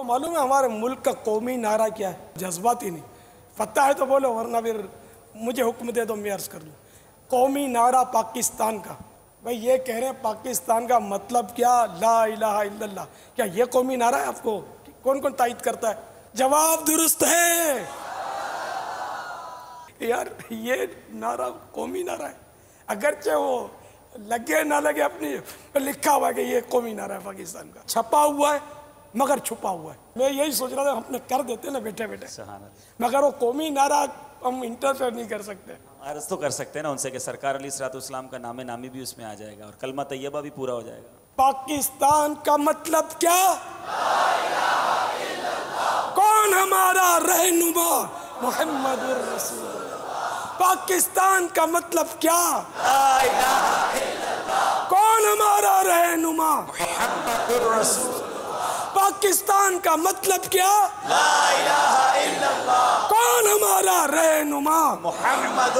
आपको मालूम है हमारे मुल्क का कौमी नारा क्या है? जज्बाती नहीं। पता है तो बोलो, वरना फिर मुझे हुक्म दे दो, मैं अर्ज़ कर दूँ। कौमी नारा पाकिस्तान का। भाई, ये कह रहे हैं पाकिस्तान का मतलब क्या? ला इलाहा इल्लल्लाह। क्या ये कौमी नारा है आपको? कौन कौन तायद करता है? जवाब दुरुस्त है। यार, ये नारा कौमी नारा है। अगरचे वो लगे ना लगे अपनी लिखा हुआ है कि ये कौमी नारा है पाकिस्तान का। छपा हुआ है। मगर छुपा हुआ है। मैं यही सोच रहा था अपने कर देते ना बैठे बैठे मगर वो कौमी नारा हम इंटरफेयर नहीं कर सकते। अर्ज़ तो कर सकते हैं ना उनसे कि सरकार अली इस्लाम का नाम नामी भी उसमें आ जाएगा और कलमा तैयबा भी पूरा हो जाएगा। पाकिस्तान का मतलब क्या? कौन हमारा रहनुमा? मोहम्मद पाकिस्तान का मतलब क्या? कौन हमारा रहनुमा? पाकिस्तान का मतलब क्या? कौन हमारा रहनुमा? मोहम्मद